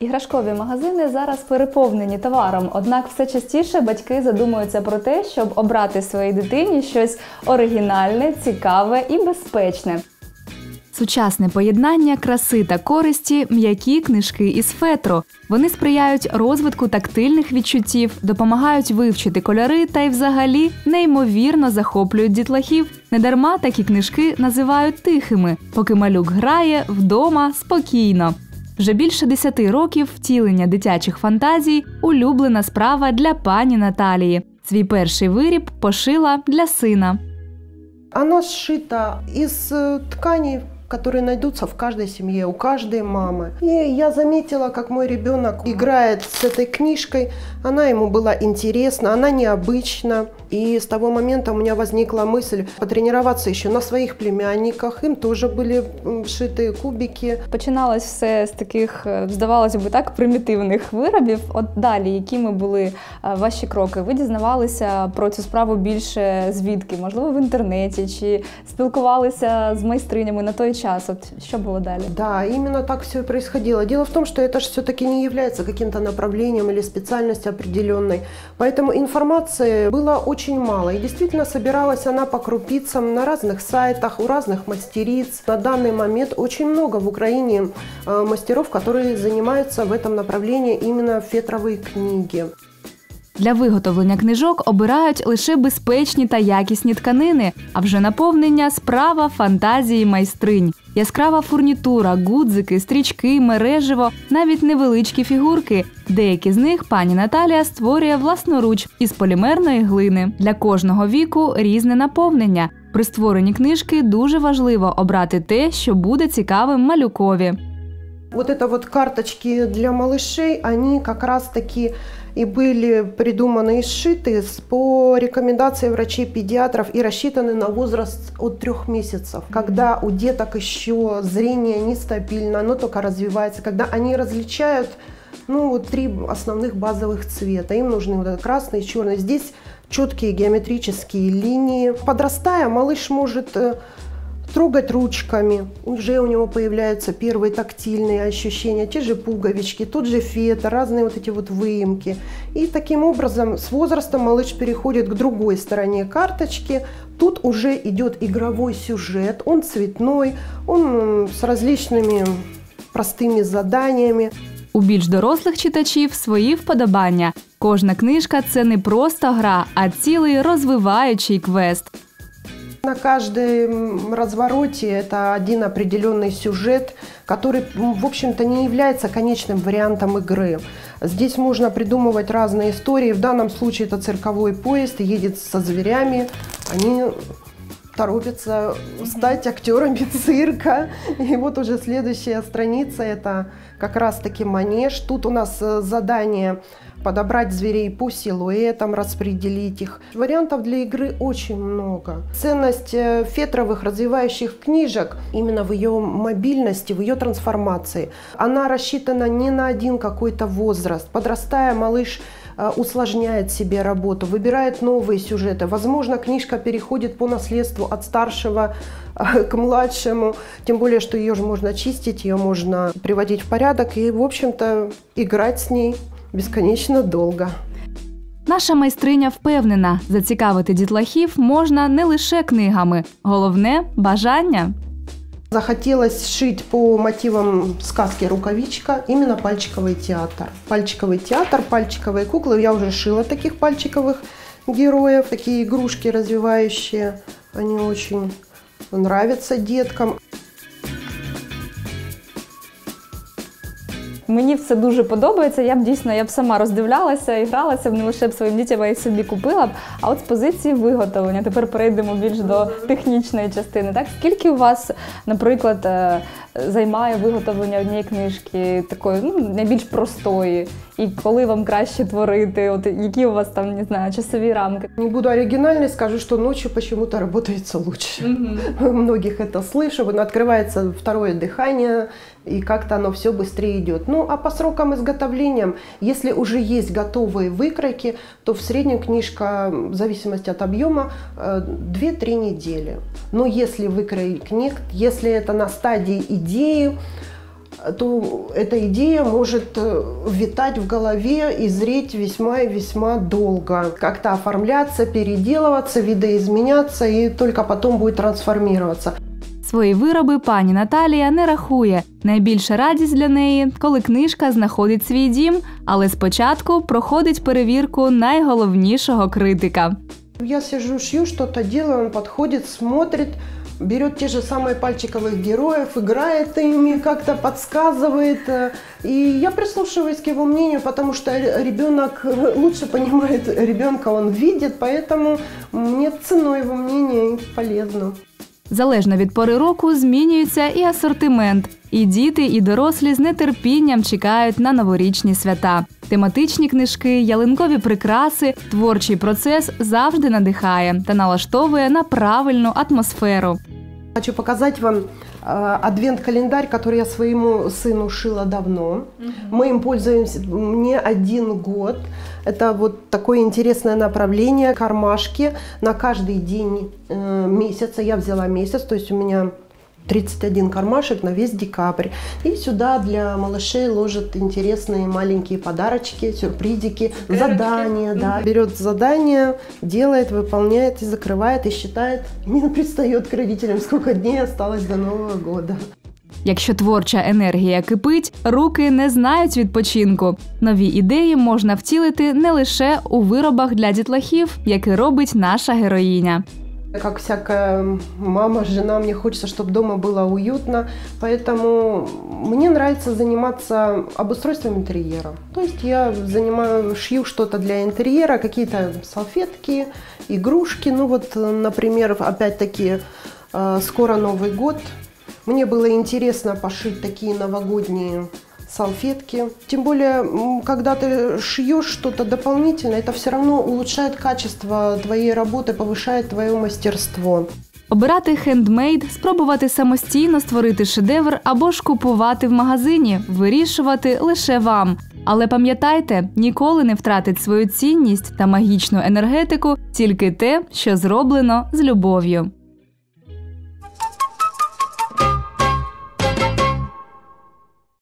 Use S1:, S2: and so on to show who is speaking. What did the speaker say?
S1: Іграшкові магазини зараз переповнені товаром, однак все частіше батьки задумуються про те, щоб обрати своїй дитині щось оригінальне, цікаве і безпечне. Сучасне поєднання краси та користі, м'які книжки із фетро. Вони сприяють розвитку тактильних відчуттів, допомагають вивчити кольори та й взагалі неймовірно захоплюють дітлахів. Недарма такі книжки називають тихими, поки малюк грає вдома спокійно. Вже більше десяти років втілення дитячих фантазій улюблена справа для пані Наталії. Свій перший виріб пошила для сина.
S2: Оно сшита э, тканей, которые найдутся в каждой семье, у каждой мамы. И я заметила, как мой ребенок играет с этой книжкой. Она ему была интересна, она необычна. И с того момента у меня возникла мысль потренироваться еще на своих племянниках. Им тоже были м, вшиты кубики.
S1: Починалось все з таких, е, здавалося б, так примітивних виробів. От далі, якими були е, ваші кроки? Ви дізнавалися про цю справу більше звідки? Можливо, в інтернеті чи спілкувалися з майстринями на той час? От що було далі?
S2: Да, именно так все и происходило. Дело в том, что это же все-таки не является каким-то направлением или специальностью определенной. Поэтому информации было очень мало. И действительно собиралась она по крупицам на разных сайтах, у разных мастериц. На данный момент очень много в Украине э, мастеров, которые занимаются в этом направлении именно фетровые книги.
S1: Для виготовлення книжок обирають лише безпечні та якісні тканини, а вже наповнення справа фантазії майстринь. Яскрава фурнітура, гудзики, стрічки, мереживо, навіть невеличкі фігурки. Деякі з них пані Наталія створює власноруч із полімерної глини. Для кожного віку різне наповнення. При створенні книжки дуже важливо обрати те, що буде цікавим малюкові.
S2: Вот это вот карточки для малышей, они как раз-таки и были придуманы и сшиты по рекомендации врачей-педиатров и рассчитаны на возраст от трех месяцев, когда у деток еще зрение нестабильно, оно только развивается, когда они различают ну, три основных базовых цвета. Им нужны вот этот красный и черный. Здесь четкие геометрические линии. Подрастая, малыш может э, трогать ручками. Уже у него появляются первые тактильные ощущения, те же пуговички, тот же фетр, разные вот эти вот выемки. И таким образом с возрастом малыш переходит к другой стороне карточки. Тут уже идет игровой сюжет, он цветной, он м, с различными простыми заданиями.
S1: У більш дорослих читачів свої вподобання. Кожна книжка це не просто гра, а цілий розвиваючий квест.
S2: На каждом развороте это один определенный сюжет, который, в общем-то, не является конечным вариантом игры. Здесь можно придумывать разные истории. В данном случае это цирковой поезд, едет со зверями. Они торопятся стать актерами цирка. И вот уже следующая страница – это как раз-таки манеж. Тут у нас э, задание подобрать зверей по силуэтам, распределить их. Вариантов для игры очень много. Ценность э, фетровых развивающих книжек именно в ее мобильности, в ее трансформации. Она рассчитана не на один какой-то возраст. Подрастая, малыш э, усложняет себе работу, выбирает новые сюжеты. Возможно, книжка переходит по наследству от старшего э, к младшему. Тем более, что ее же можно чистить, ее можно приводить в порядок и, в общем-то, играть с ней бесконечно долго.
S1: Наша майстриня впевнена, зацікавити дітлахів можна не лише книгами, головне бажання.
S2: Захотелось сшить по мотивам сказки «Рукавичка» именно пальчиковый театр. Пальчиковый театр, пальчиковые куклы. Я уже шила таких пальчиковых героев, такие игрушки развивающие. Они очень нравятся деткам.
S1: Мені все дуже подобається. Я б дійсно я б сама роздивлялася і гралася б не лише б своїм дітям, а й собі купила б. А от з позиції виготовлення тепер перейдемо більш до технічної частини. Так скільки у вас, наприклад, е, займає виготовлення однієї книжки, такої ну найбільш простої, і коли вам краще творити? От які у вас там не знаю часові рамки?
S2: Не буду оригинальной, скажу, что ночью почему-то работается лучше. У многих это слышу, вот открывается второе дыхание, и как-то оно все быстрее идет. Ну, а по срокам изготовления, если уже есть готовые выкройки, то в среднем книжка, в зависимости от объема, э, 2-3 недели. Но если выкроить книг, если это на стадии идеи, то эта идея может э, витать в голове и зреть весьма и весьма долго. Как-то оформляться, переделываться, видоизменяться и только потом будет трансформироваться.
S1: Свої вироби пані Наталія не рахує. Найбільша радість для неї, коли книжка знаходить свій дім, але спочатку проходить перевірку найголовнішого критика.
S2: Я сижу, шью, что-то делаю, он подходит, смотрит, берет те же самые пальчиковых героев, играет ими, как-то подсказывает. э, И я прислушиваюсь к его мнению, потому что ребенок лучше понимает ребенка, он видит, поэтому мне ценно его мнение и полезно.
S1: Залежно від пори року змінюється і асортимент. І діти, і дорослі з нетерпінням чекають на новорічні свята. Тематичні книжки, ялинкові прикраси, творчий процес завжди надихає та налаштовує на правильну атмосферу.
S2: Хочу показати вам адвент-календарь, который я своему сыну шила давно. Мы им пользуемся не один год. Это вот такое интересное направление. Кармашки на каждый день э, месяца. Я взяла месяц, то есть у меня 31 кармашек на весь декабрь. И сюда для малышей ложат интересные маленькие подарочки, сюрпризики, задания. Да. Берет задание, делает, выполняет и закрывает, и считает, не пристает к родителям, сколько дней осталось до Нового года.
S1: Якщо творча енергія кипить, руки не знають відпочинку. Нові ідеї можна втілити не лише у виробах для дітлахів, які робить наша героїня.
S2: Как всякая мама, жена, мне хочется, чтобы дома было уютно, поэтому мне нравится заниматься обустройством интерьера. То есть я занимаю, шью что-то для интерьера, какие-то салфетки, игрушки. Ну вот, например, опять-таки, э, скоро Новый год. Мне было интересно пошить такие новогодние салфетки. Тем более, м, когда ты шьешь что-то дополнительно, это все равно улучшает качество твоей работы, повышает твое мастерство.
S1: Обирати хендмейд, спробувати самостійно створити шедевр або ж купувати в магазині, вирішувати лише вам. Але пам'ятайте, ніколи не втратить свою цінність та магічну енергетику тільки те, що зроблено з любов'ю.